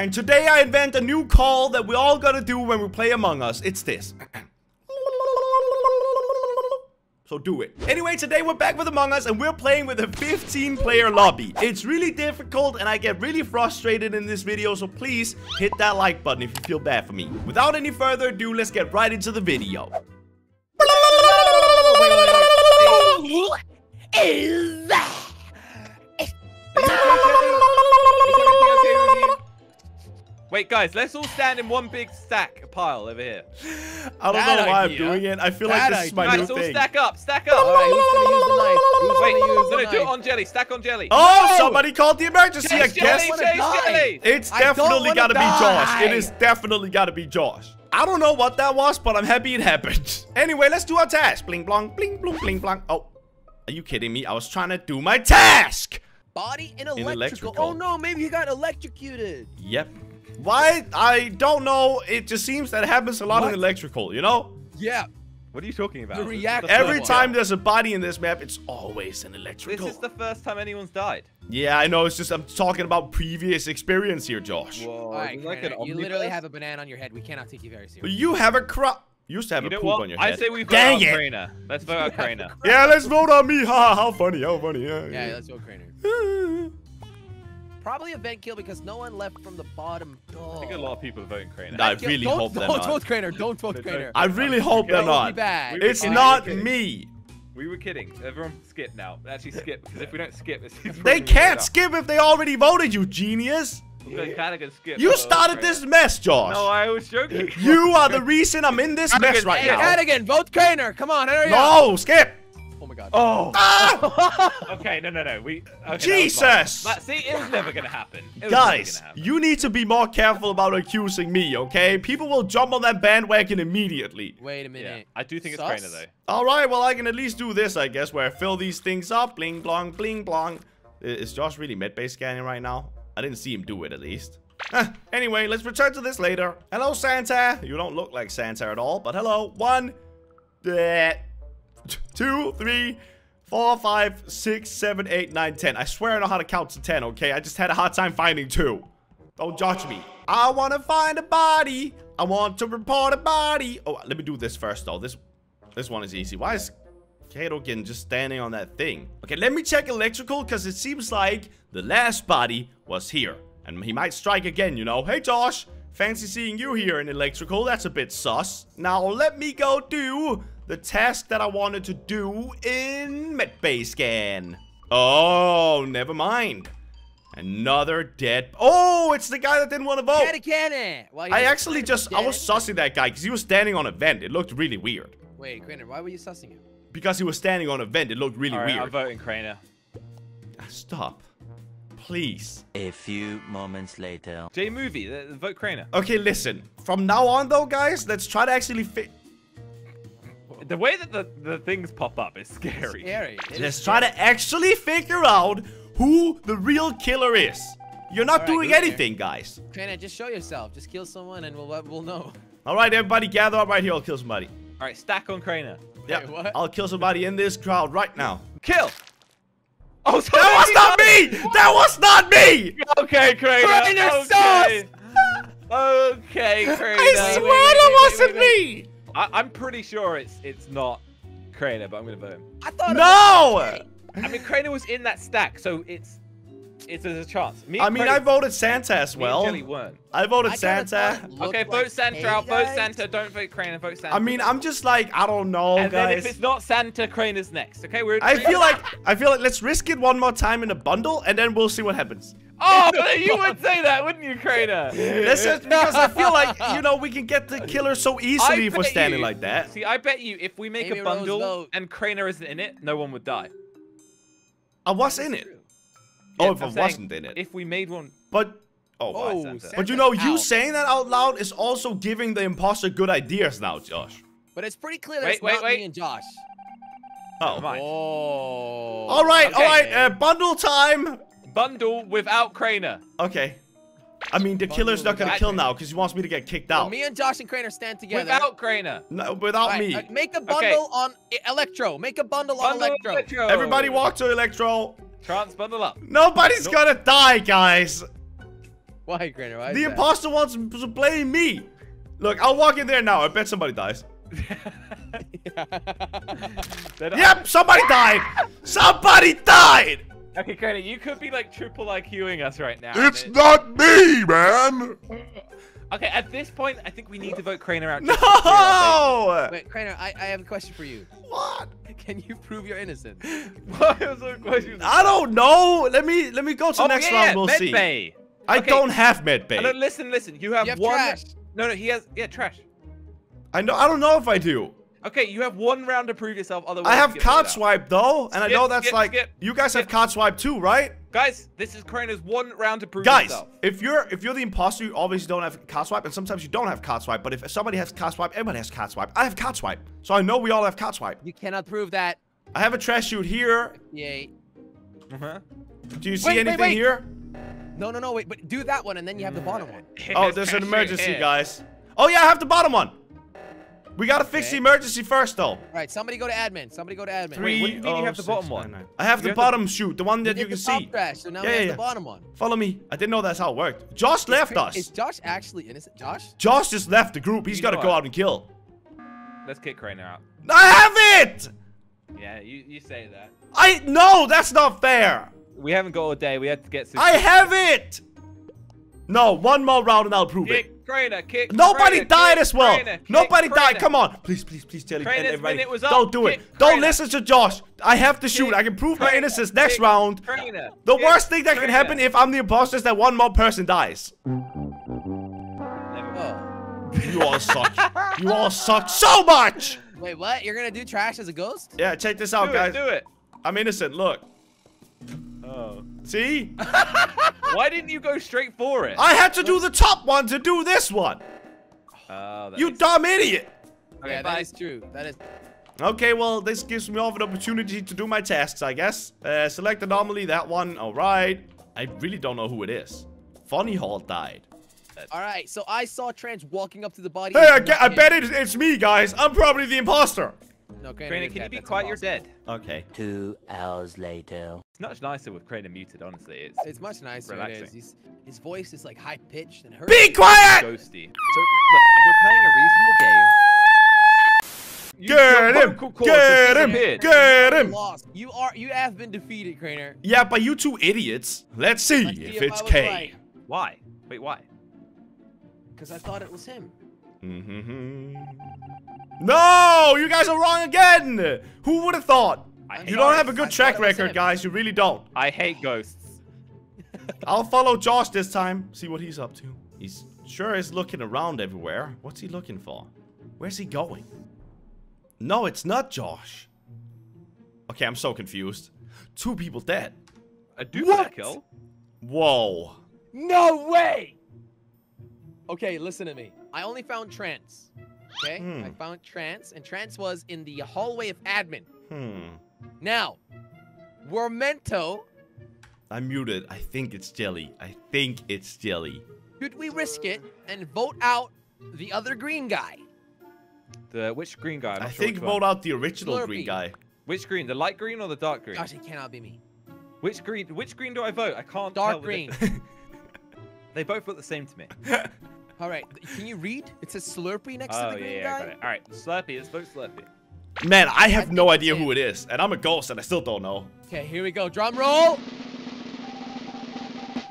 And today I invent a new call that we all gotta do when we play Among Us. It's this. So do it. Anyway, today we're back with Among Us and we're playing with a 15 player lobby. It's really difficult and I get really frustrated in this video, so please hit that like button if you feel bad for me. Without any further ado, let's get right into the video. Is that? Wait, guys, let's all stand in one big stack pile over here. I don't Bad know why idea. I'm doing it. I feel like Bad this is my Guys, new all thing. stack up, stack up. All right, who's gonna use the knife? Who's Wait, gonna use no, the no, do it on jelly. Stack on jelly. Oh, No! somebody called the emergency. I guess jelly, wanna chase die. jelly. it's definitely wanna gotta be Josh. It is definitely gotta be Josh. I don't know what that was, but I'm happy it happened. Anyway, let's do our task. Bling blong, bling blong, bling blong. Oh, are you kidding me? I was trying to do my task. Body and electrical. electrical. Oh no, maybe he got electrocuted. Yep. Why? I don't know. It just seems that happens a lot What? in electrical, you know? Yeah. What are you talking about? The This is react- first Every time there's a body in this map, it's always an electrical. This is the first time anyone's died. Yeah, I know. It's just I'm talking about previous experience here, Josh. Whoa, All right, Crainer, you literally have a banana on your head. We cannot take you very But seriously. you have a crop. You used to have You a poop what? on your head. I say we vote Dang on it. Crainer. Let's vote on Crainer. Yeah, let's vote on me. Ha, how funny, how funny. Yeah, Yeah, let's go, Crainer. Yeah. a event kill because no one left from the bottom. Oh. I think a lot of people are voting Crainer. Nah, I really don't, hope they're don't not. vote Crainer. Don't vote Don't- Crainer. I really hope they're That would That would not. be bad. We It's kidding, not we me. We were kidding. Everyone skip now. Actually skip, because if we don't skip, it's it's They can't gonna skip if they already voted, you genius. kinda skip. You Oh, started this mess, Josh. No, I was joking. You are the reason I'm in this mess right Hey, now. Cadigan, vote Crainer. Come on, hurry up. No, skip. Oh. Oh. Ah! Okay, no, no, no. We. Okay, Jesus. mine. That, see, it was never gonna happen. It Guys, gonna happen. you need to be more careful about accusing me, okay? People will jump on that bandwagon immediately. Wait a Yeah, minute. I do think it's Sus? Crainer though. All right, well, I can at least do this, I guess, where I fill these things up. Bling, blong, bling, blong. I- Is Josh really med-bay scanning right now? I didn't see him do it, at least. Huh, anyway, let's return to this later. Hello, Santa. You don't look like Santa at all, but hello. One, uh, two, three, four, five, six, seven, eight, nine, ten. I swear I know how to count to ten, okay? I just had a hard time finding two. Don't judge me. I want to find a body. I want to report a body. Oh, let me do this first, though. This this one is easy. Why is Kadokin just standing on that thing? Okay, let me check electrical, because it seems like the last body was here. And he might strike again, you know. Hey, Josh. Fancy seeing you here in electrical. That's a bit sus. Now, let me go do the task that I wanted to do in Medbay Scan. Oh, never mind. Another dead... Oh, it's the guy that didn't want to vote. Cadigan. Well, I actually just... I was sussing that guy because he was standing on a vent. It looked really weird. Wait, Crainer, why were you sussing him? Because he was standing on a vent, it looked really All right, I'm voting Crainer. Ah, stop. Please. A few moments later. J movie. The, the vote Crainer. Okay, listen. From now on, though, guys, let's try to actually fit... The way that the, the things pop up is scary. Scary. It is Let's try scary. to actually figure out who the real killer is. You're not All right, doing good there. anything, guys. Crainer, just show yourself. Just kill someone and we'll we'll know. All right, everybody, gather up right here. I'll kill somebody. All right, stack on Crainer. Yeah, what? I'll kill somebody in this crowd right now. Kill. Oh, That was not me! That was not me! Okay, Crainer. Crainer okay. Okay, Crainer. I swear that wasn't me! I, I'm pretty sure it's it's not Crainer, but I'm gonna vote him. I thought. No! I mean, Crainer was in that stack, so it's it's there's a chance. Me, I mean, Crainer- I voted Santa as me and well. Jelly weren't. I voted I Santa. thought it Okay, like vote Santa out. Vote. Santa. Don't vote Crainer. Vote Santa. I mean, I'm just like, I don't know, and then if it's not Santa, Crainer's next. Okay, we're. I feel like, I feel like, let's risk it one more time in a bundle, and then we'll see what happens. Oh, you would say that, wouldn't you, Crainer? That's just because I feel like, you know, we can get the killer so easily if we're standing you- like that. See, I bet you if we make Amy a bundle vote. and Crainer isn't in it, no one would die. I was in it. Yeah, Oh, if I'm I wasn't in it. If we made one, But, oh, Why Oh, Santa? but you know, you saying that out loud is also giving the imposter good ideas now, Josh. But it's pretty clear that Wait, it's wait, not wait. me and Josh. Oh. Never mind. Oh. All right, all Okay. right, uh, bundle time. bundle without Crainer. Okay. I mean, the killer's not gonna without- kill now because he wants me to get kicked Well, out. me and Josh and Crainer stand together. Without Crainer. No, without Alright, me. uh, make a bundle on E- Electro. Make a bundle, on Electro. Electro. Everybody walk to Electro. Trance bundle up. Nobody's Nope. gonna die, guys. Why, Crainer? Why is The that? imposter wants to blame me. Look, I'll walk in there now. I bet somebody dies. Then- Yep, somebody died. Somebody died. Okay, Crainer, you could be like triple IQing us right now. It's and not me, man! Okay, at this point, I think we need to vote Crainer out. just to clear our No. Wait, Crainer, I, I have a question for you. What? Can you prove your innocence? face. What was the question? I don't know. Let me let me go to the Oh, next yeah, round. We'll med see. Bay. I Okay. don't have med bay. No, listen, listen. You have, You have one. trash. No, no, he has. Yeah, trash. I know. I don't know if I do. Okay, you have one round to prove yourself. Otherwise, I have you card swipe though, and I know that's skip, like skip, you guys have skip. card swipe too, right? Guys, this is Crainer's one round to prove Guys, yourself. if you're if you're the imposter, you obviously don't have card swipe, and sometimes you don't have card swipe. But if somebody has card swipe, everybody has card swipe. I have card swipe, so I know we all have card swipe. You cannot prove that. I have a trash chute here. Yay. Uh-huh. Do you see Wait, wait, anything wait. here? No, no, no, wait, but do that one and then you have the bottom one. Oh, there's an emergency, guys. Oh yeah, I have the bottom one. We gotta fix Okay. the emergency first, though. All right, somebody go to admin. Somebody go to admin. Three. what do you mean you have oh the oh, bottom six, one? nine, nine. I have You the have the- bottom chute, the one that did you can the top see. trash, so now Yeah, we have yeah, the bottom one. Follow me. I didn't know that's how it worked. Josh left us. Is Josh actually innocent? Josh? Josh just left the group. He's You gotta go out and kill. Let's kick Crainer out. I have it. Yeah, you, you say that. I no, that's not fair. We haven't got all day. We had to get. I have it. No, one more round and I'll prove it. Kick kick. Nobody Crainer, died kick as well. Crainer, kick Nobody died. Crainer. Come on. Please, please, please, Jelly. Crainer's and everybody. minute was up. Don't do it. Kick Don't listen to Josh. I have to shoot. Kick I can prove my innocence next Kick round. Crainer. The Kick worst thing that can happen if I'm the imposter is that one more person dies. Never mind. You all suck. You all suck so much. Wait, what? You're gonna do trash as a ghost? Yeah, check this out, do guys. it, do it. I'm innocent. Look. Oh. See? Why didn't you go straight for it? I had to do the top one to do this one. Oh, that You makes- dumb idiot. Okay, yeah, bye. that is true. That is. Okay, well, this gives me all an opportunity to do my tasks, I guess. Uh, select anomaly, that one. All right. I really don't know who it is. Funny Hall died. All right, so I saw Trans walking up to the body. Hey, I, get, I bet him. it, it's me, guys. I'm probably the imposter. No, Crainer, Crainer, can you be That's quiet? You're dead. Okay. Two hours later. It's much nicer with Crainer muted, honestly. It's It's much nicer. It Relaxing. is. He's, his voice is like high pitched and hurt. Be quiet! ghosty. So, look, if we're playing a reasonable game... you- Get him! Get him! Get him! Lost. You are. You have been defeated, Crainer. Yeah, by you two idiots. Let's see Let's see if if it's I K. right. Why? Wait, why? Because I thought it was him. Mm-hmm. No, you guys are wrong again. Who would have thought? I You don't have a good thought track record, guys. You really don't. I hate ghosts. I'll follow Josh this time. See what he's up to. He's sure is looking around everywhere. What's he looking for? Where's he going? No, it's not Josh. Okay, I'm so confused. Two people dead. A duplicate kill? Whoa. No way! Okay, listen to me. I only found Trance. Okay? Hmm. I found Trance, and Trance was in the hallway of admin. Hmm. Now, Wormento, I'm muted. I think it's Jelly. I think it's Jelly. should we risk it and vote out the other green guy? The which green guy? I'm I sure think which one. vote out the original Slurpee. green guy. Which green? The light green or the dark green? Gosh, it cannot be me. Which green? Which green do I vote? I can't. tell Dark green. They both look the same to me. All right, can you read? It says Slurpee next to oh the yeah, green yeah, I guy. got it. All right, Slurpee. Let's vote Slurpee. Man, I have think no idea him. who it is. And I'm a ghost and I still don't know. Okay, here we go. Drum roll.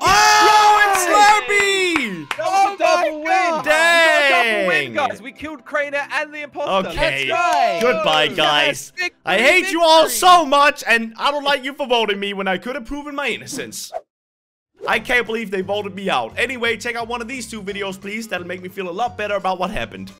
Oh, it's Slurpee! That was a double win. God! We double Dang. win, guys. We killed Crainer and the imposter. Okay. Let's go. Goodbye, guys. victory, I hate you all so much, and I don't like you for voting me when I could have proven my innocence. I can't believe they voted me out. Anyway, check out one of these two videos, please. That'll make me feel a lot better about what happened.